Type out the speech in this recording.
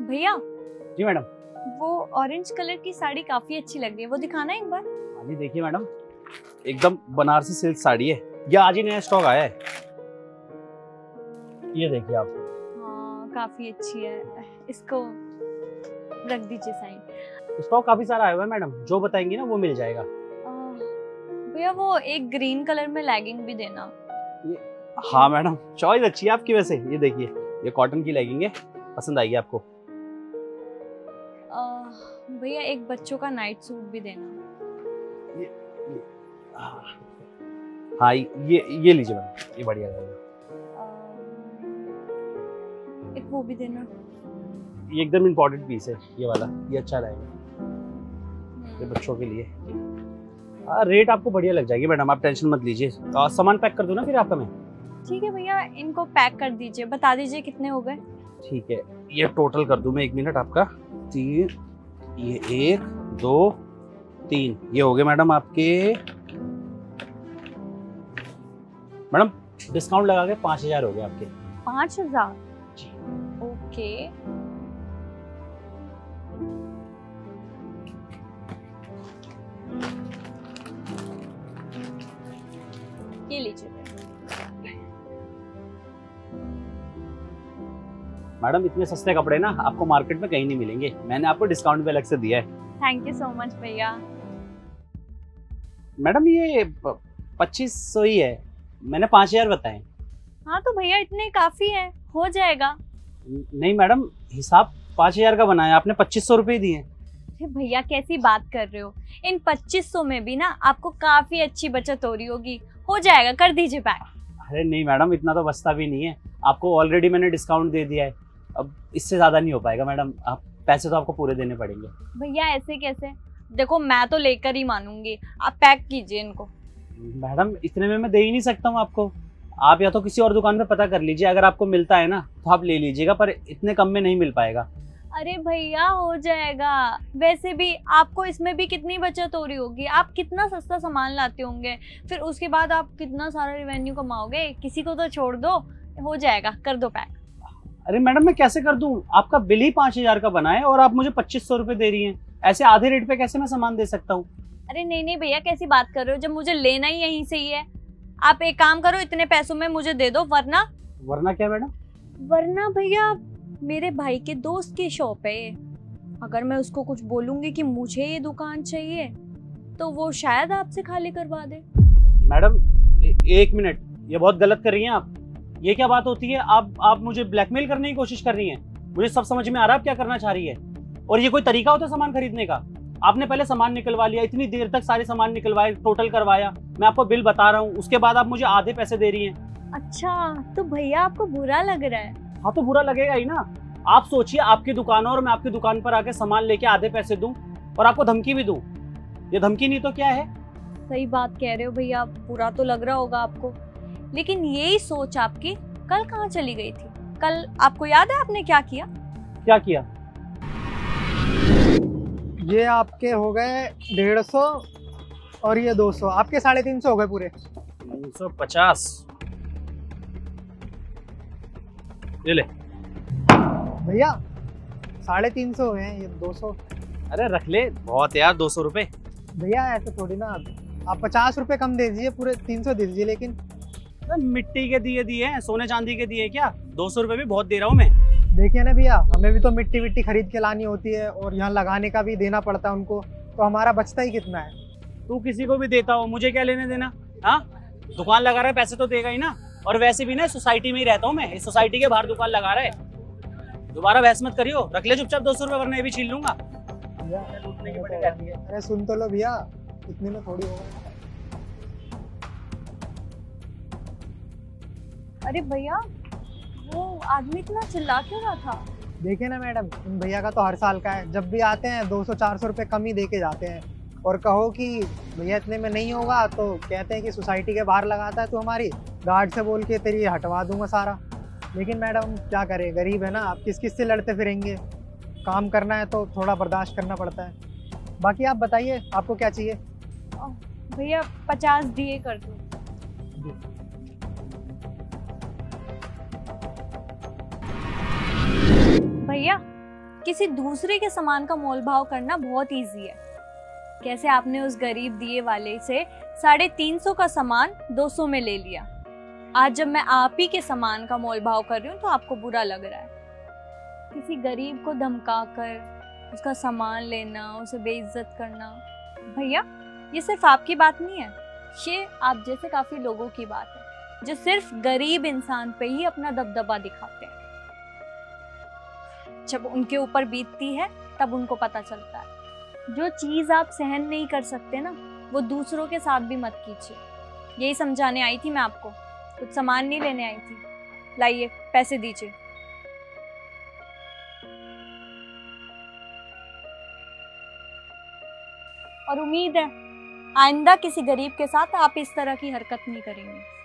भैया? जी मैडम। वो ऑरेंज कलर की साड़ी काफ़ी अच्छी लग रही है। वो दिखाना एक बार? हाँ जी देखिए मैडम। एकदम बनारसी सिल्क साड़ी है। ये आज ही नया स्टॉक आया है। ये देखिए आप। हाँ काफ़ी अच्छी है। इसको रख दीजिए साइड स्टॉक काफ़ी सारा आया हुआ है मैडम। जो बताएँगी ना वो मिल जाएगा। भैया वो एक ग्रीन कलर में लेगिंग भी देना। हाँ मैडम। चॉइस अच्छी है आपकी वैसे। ये देखिए ये कॉटन की लेगिंग है। पसंद आएगी आपको। भैया एक बच्चों का नाइट सूट भी देना। हाँ ये ये लीजिए मैडम ये बढ़िया रहेगा। एक वो भी देना। ये एकदम इम्पोर्टेंट पीस है ये वाला ये अच्छा रहेगा। ये हम्म, बच्चों के लिए। हाँ रेट आपको बढ़िया लग जाएगी मैडम आप टेंशन मत लीजिए। सामान पैक कर दूँ ना फिर आपका मैं। ठीक है भैया इनको पैक कर दीजिए बता दीजिए कितने हो गए। ठीक है ये टोटल कर दूँ मैं एक मिनट आपका। तीन ये एक दो तीन। ये हो गए मैडम आपके मैडम डिस्काउंट लगा के पाँच हज़ार हो गए आपके। पाँच हज़ार? जी। ओके। ये लीजिए। मैडम इतने सस्ते कपड़े ना आपको मार्केट में कहीं नहीं मिलेंगे। मैंने आपको डिस्काउंट भी अलग से दिया है। थैंक यू सो मच भैया। मैडम ये पच्चीस सौ ही है। मैंने पाँच हज़ार बताए। हाँ तो भैया इतने काफ़ी है। हो जाएगा। नहीं मैडम हिसाब पाँच हज़ार का बनाया। आपने पच्चीस सौ रुपये दिए। अरे भैया कैसी बात कर रहे हो? इन 2500 में भी ना आपको काफ़ी अच्छी बचत हो रही होगी। हो जाएगा कर दीजिए पैक। अरे नहीं मैडम इतना तो बचता भी नहीं है। आपको ऑलरेडी मैंने डिस्काउंट दे दिया है। अब इससे ज़्यादा नहीं हो पाएगा मैडम। आप पैसे तो आपको पूरे देने पड़ेंगे। भैया ऐसे कैसे? देखो मैं तो लेकर ही मानूँगी। आप पैक कीजिए इनको। मैडम इतने में मैं दे ही नहीं सकता हूँ आपको। आप या तो किसी और दुकान पे पता कर लीजिए अगर आपको मिलता है ना तो आप ले लीजिएगा पर इतने कम में नहीं मिल पाएगा। अरे भैया हो जाएगा। वैसे भी आपको इसमें भी कितनी बचत हो रही होगी? आप कितना सस्ता सामान लाते होंगे? फिर उसके बाद आप कितना सारा रेवेन्यू कमाओगे? किसी को तो छोड़ दो हो जाएगा कर दो पैक। अरे मैडम मैं कैसे कर दूँ? आपका बिल ही पाँच हज़ार का बना है और आप मुझे पच्चीस सौ रुपये दे रही हैं। ऐसे आधे रेट पे कैसे मैं सामान दे सकता हूँ? अरे नहीं नहीं भैया कैसी बात कर रहे हो? जब मुझे लेना ही यहीं से ही है। आप एक काम करो इतने पैसों में मुझे दे दो वरना वरना क्या मैडम? वरना भैया मेरे भाई के दोस्त की शॉप है ये। अगर मैं उसको कुछ बोलूँगी कि मुझे ये दुकान चाहिए तो वो शायद आपसे खाली करवा दे। मैडम एक मिनट। ये बहुत गलत कर रही हैं आप। ये क्या बात होती है? आप आप मुझे ब्लैकमेल करने की कोशिश कर रही हैं। मुझे सब समझ में आ रहा है आप क्या करना चाह रही है। और ये कोई तरीका होता है सामान खरीदने का? आपने पहले सामान निकलवा लिया इतनी देर तक सारे सामान निकलवाए टोटल करवाया। मैं आपको बिल बता रहा हूँ उसके बाद आप मुझे आधे पैसे दे रही हैं। अच्छा तो भैया आपको बुरा लग रहा है। हाँ तो बुरा लगेगा ही ना। आप सोचिए आपकी दुकान और मैं आपकी दुकान पर आके सामान लेके आधे पैसे दूँ और आपको धमकी भी दूँ। ये धमकी नहीं तो क्या है? सही बात कह रहे हो भैया बुरा तो लग रहा होगा आपको। लेकिन यही सोच आपकी कल कहाँ चली गई थी? कल आपको याद है आपने क्या किया? क्या किया? ये आपके हो गए डेढ़ सौ और ये दो सौ। आपके साढ़े तीन सौ हो गए पूरे। तीन सौ पचास। ये ले। भैया साढ़े तीन सौ हुए हैं ये दो सौ। अरे रख ले बहुत यार दो सौ रुपये भैया ऐसे थोड़ी ना आप पचास रुपए कम दे दीजिए पूरे तीन सौ दे दीजिए लेकिन मिट्टी के दिए दिए हैं सोने चांदी के दिए क्या? दो सौ रुपये भी बहुत दे रहा हूँ मैं। देखिए ना भैया हमें भी तो मिट्टी विट्टी खरीद के लानी होती है और यहाँ लगाने का भी देना पड़ता है उनको। तो हमारा बचता ही कितना है? तू किसी को भी देता हो मुझे क्या लेने देना? हाँ? दुकान लगा रहा है पैसे तो देगा ही ना। और वैसे भी ना सोसाइटी में ही रहता हूँ मैं। इस सोसाइटी के बाहर दुकान लगा रहा है। दोबारा बहस मत करियो। रख ले चुपचाप दो सौ रुपये वरना ये भी छीन लूँगा। अरे सुन तो लो भैया इतने में थोड़ी होगा अरे भैया वो आदमी इतना चिल्ला क्यों रहा था? देखिए ना मैडम इन भैया का तो हर साल का है। जब भी आते हैं दो सौ चार सौ रुपये कम ही दे के जाते हैं। और कहो कि भैया इतने में नहीं होगा तो कहते हैं कि सोसाइटी के बाहर लगाता है तू हमारी। गार्ड से बोल के तेरी हटवा दूँगा सारा। लेकिन मैडम क्या करें? गरीब है ना आप किस किस से लड़ते फिरेंगे? काम करना है तो थोड़ा बर्दाश्त करना पड़ता है। बाकी आप बताइए आपको क्या चाहिए? भैया पचास दिए कर दो। भैया, किसी दूसरे के सामान का मोल भाव करना बहुत इजी है। कैसे आपने उस गरीब दिए वाले से साढ़े तीन सौ का सामान दो सौ में ले लिया? आज जब मैं आप ही के सामान का मोल भाव कर रही हूँ तो आपको बुरा लग रहा है। किसी गरीब को धमका कर उसका सामान लेना, उसे बेइज्जत करना। भैया, ये सिर्फ़ आपकी बात नहीं है। ये आप जैसे काफ़ी लोगों की बात है, जो सिर्फ़ गरीब इंसान पे ही अपना दबदबा दिखाते हैं। जब उनके ऊपर बीतती है, तब उनको पता चलता है। जो चीज़ आप सहन नहीं कर सकते ना, वो दूसरों के साथ भी मत कीजिए। यही समझाने आई थी मैं आपको। कुछ सामान नहीं लेने आई थी। लाइए, पैसे दीजिए। और उम्मीद है, आइंदा किसी गरीब के साथ आप इस तरह की हरकत नहीं करेंगे।